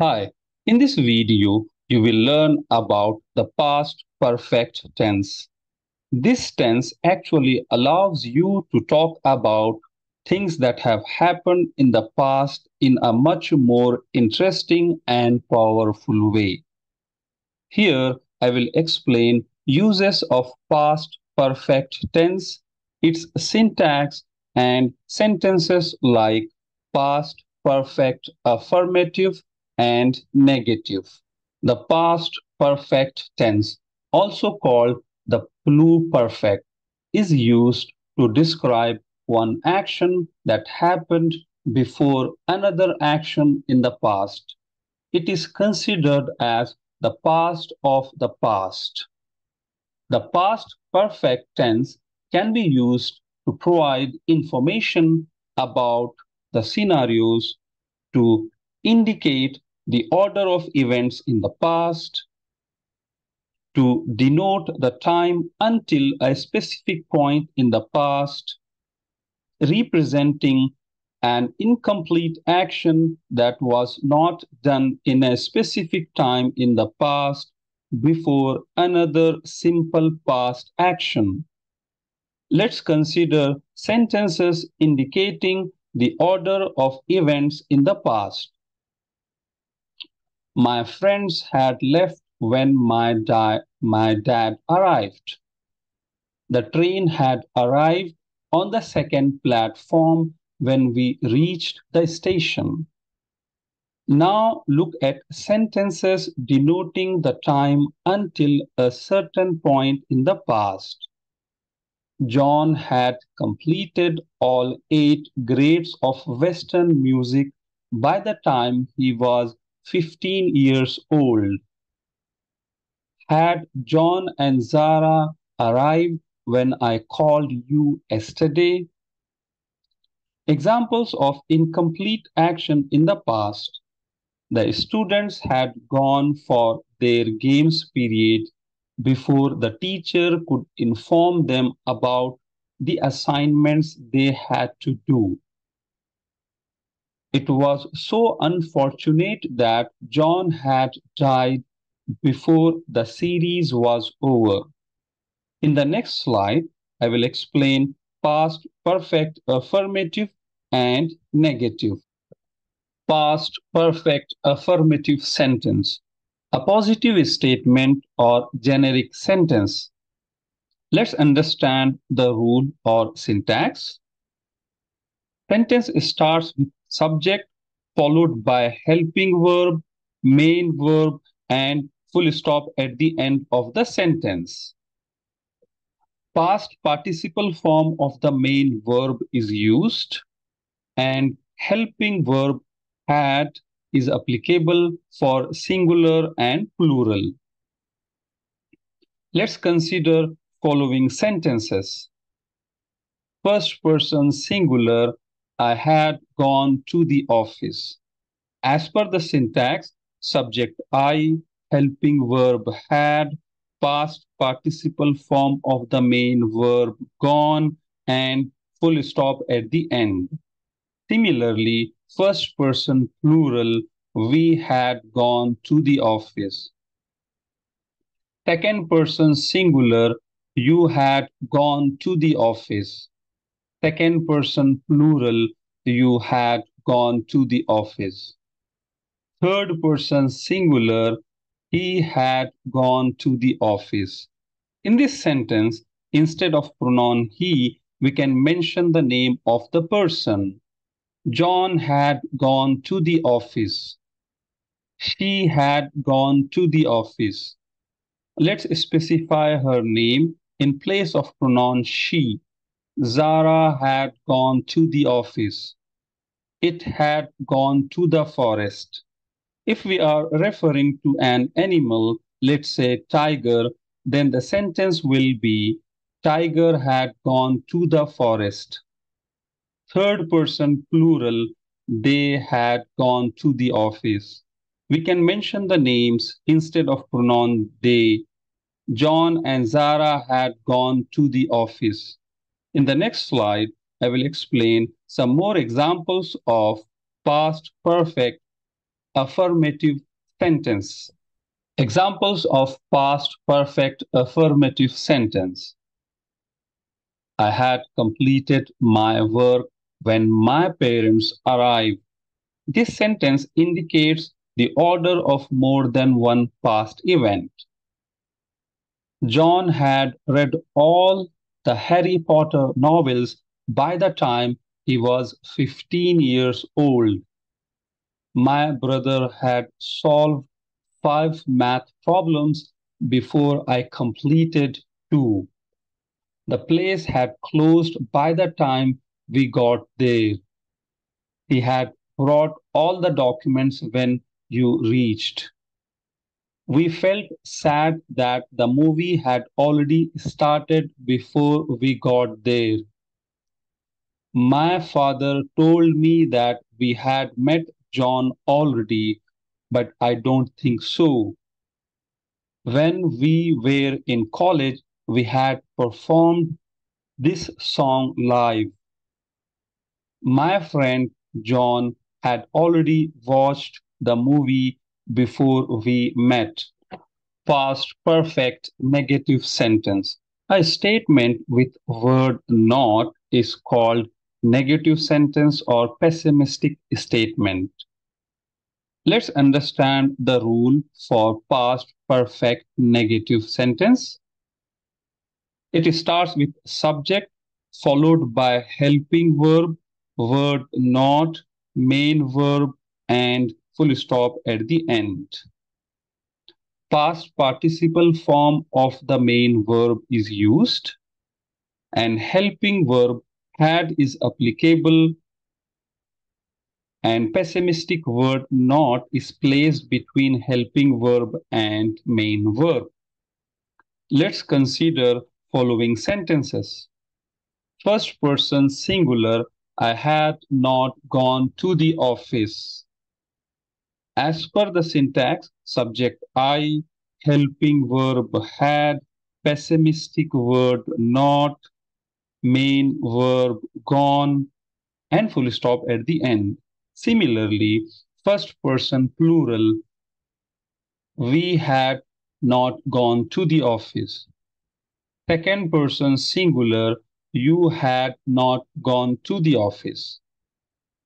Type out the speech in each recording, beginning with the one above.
Hi, in this video, you will learn about the past perfect tense. This tense actually allows you to talk about things that have happened in the past in a much more interesting and powerful way. Here, I will explain uses of past perfect tense, its syntax, and sentences like past perfect affirmative and negative. The past perfect tense, also called the pluperfect, is used to describe one action that happened before another action in the past. It is considered as the past of the past. The past perfect tense can be used to provide information about the scenarios to indicate the order of events in the past, to denote the time until a specific point in the past, representing an incomplete action that was not done in a specific time in the past before another simple past action. Let's consider sentences indicating the order of events in the past. My friends had left when my, di- my dad arrived. The train had arrived on the second platform when we reached the station. Now look at sentences denoting the time until a certain point in the past. John had completed all eight grades of Western music by the time he was 15 years old. Had John and Zara arrived when I called you yesterday? Examples of incomplete action in the past. The students had gone for their games period before the teacher could inform them about the assignments they had to do. It was so unfortunate that John had died before the series was over. In the next slide, I will explain past perfect affirmative and negative. Past perfect affirmative sentence. A positive statement or generic sentence. Let's understand the rule or syntax. Sentence starts with subject followed by helping verb, main verb, and full stop at the end of the sentence. Past participle form of the main verb is used and helping verb had is applicable for singular and plural. Let's consider following sentences. First person singular I had gone to the office. As per the syntax, subject I, helping verb had, past participle form of the main verb gone, and full stop at the end. Similarly, first person plural, we had gone to the office. Second person singular, you had gone to the office second person plural, you had gone to the office. Third person singular, he had gone to the office. In this sentence, instead of pronoun he, we can mention the name of the person. John had gone to the office. She had gone to the office. Let's specify her name in place of pronoun she. Zara had gone to the office. It had gone to the forest. If we are referring to an animal, let's say tiger, then the sentence will be Tiger had gone to the forest. Third person plural, they had gone to the office. We can mention the names instead of pronoun they. John and Zara had gone to the office. In the next slide, I will explain some more examples of past perfect affirmative sentence. Examples of past perfect affirmative sentence. I had completed my work when my parents arrived. This sentence indicates the order of more than one past event. John had read all the Harry Potter novels by the time he was 15 years old. My brother had solved five math problems before I completed two. The place had closed by the time we got there. He had brought all the documents when you reached. We felt sad that the movie had already started before we got there. My father told me that we had met John already, but I don't think so. When we were in college, we had performed this song live. My friend John had already watched the movie before we met. Past perfect negative sentence. A statement with word not is called negative sentence or pessimistic statement. Let's understand the rule for past perfect negative sentence. It starts with subject followed by helping verb, word not, main verb, and full stop at the end. Past participle form of the main verb is used and helping verb had is applicable and pessimistic word not is placed between helping verb and main verb. Let's consider following sentences. First person singular, I had not gone to the office. As per the syntax, subject I, helping verb had, pessimistic word not, main verb gone, and full stop at the end. Similarly, first person plural, we had not gone to the office. Second person singular, you had not gone to the office.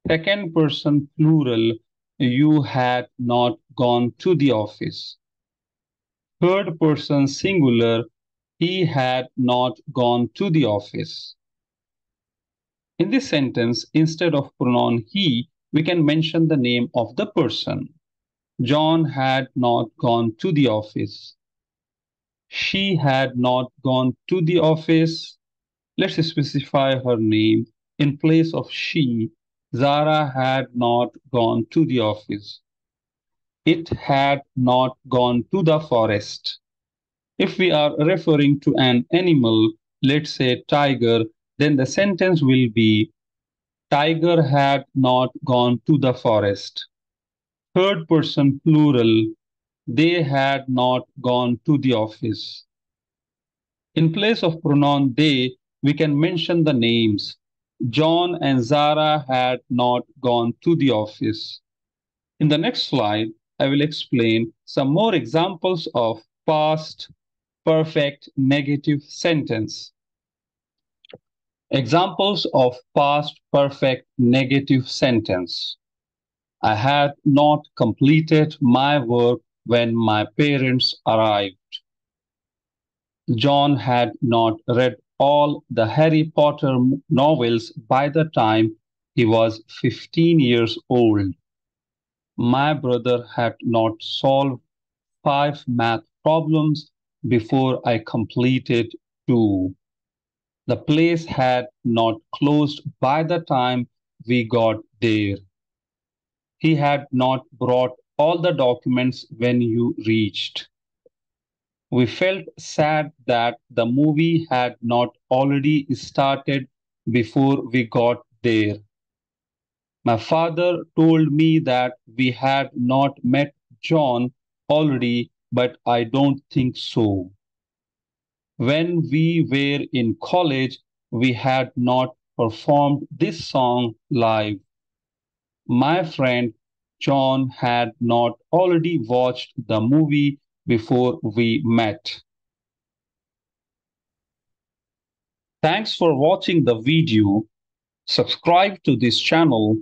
Second person plural, you had not gone to the office. Third person singular, he had not gone to the office. In this sentence, instead of pronoun he, we can mention the name of the person. John had not gone to the office. She had not gone to the office. Let's specify her name. In place of she, Zara had not gone to the office. It had not gone to the forest. If we are referring to an animal, let's say tiger, then the sentence will be Tiger had not gone to the forest. Third person plural, they had not gone to the office. In place of pronoun they, we can mention the names. John and Zara had not gone to the office. In the next slide, I will explain some more examples of past perfect negative sentence. Examples of past perfect negative sentence. I had not completed my work when my parents arrived. John had not read all the Harry Potter novels by the time he was 15 years old. My brother had not solved five math problems before I completed two. The place had not closed by the time we got there. He had not brought all the documents when you reached. We felt sad that the movie had not already started before we got there. My father told me that we had not met John already, but I don't think so. When we were in college, we had not performed this song live. My friend John had not already watched the movie before we met. Thanks for watching the video. Subscribe to this channel,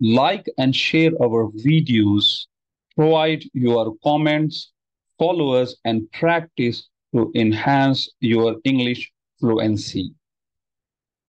like and share our videos, provide your comments, follow us and practice to enhance your English fluency.